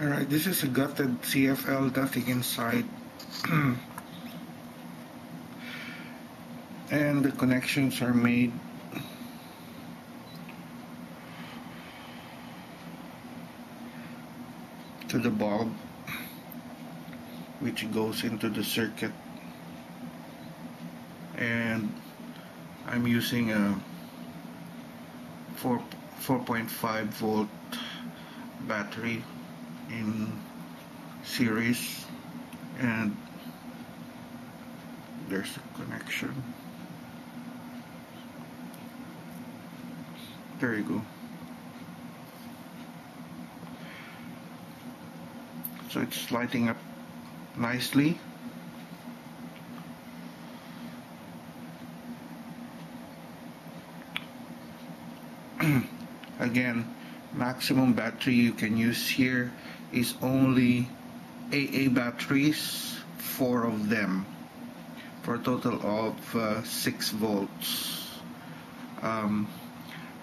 Alright, this is a gutted CFL, nothing inside. and the connections are made. To the bulb which goes into the circuit. And I'm using a 4 4.5 volt battery in series and there's a connection. There you go. So it's lighting up nicely. Again maximum battery you can use here is only AA batteries four of them for a total of uh, 6 volts. Um,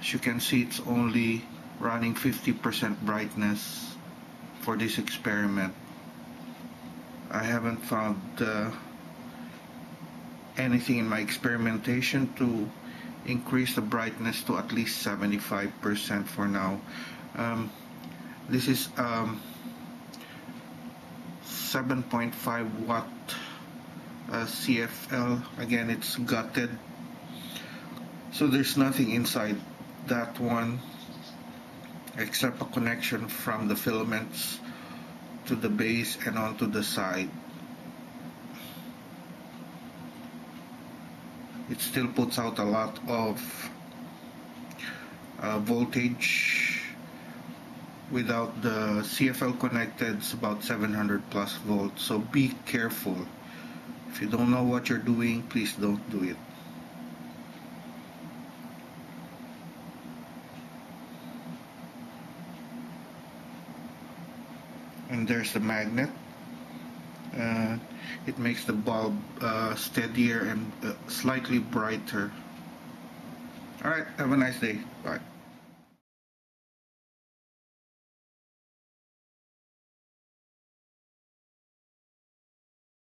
as you can see it's only running 50% brightness for this experiment. I haven't found uh, anything in my experimentation to increase the brightness to at least 75% for now. Um, this is um, 7.5 watt uh, CFL again it's gutted. So there's nothing inside that one except a connection from the filaments to the base and onto the side. It still puts out a lot of uh, voltage without the CFL connected it's about 700 plus volts. So be careful. If you don't know what you're doing please don't do it. And there's the magnet. Uh, it makes the bulb uh, steadier and uh, slightly brighter. Alright have a nice day. Bye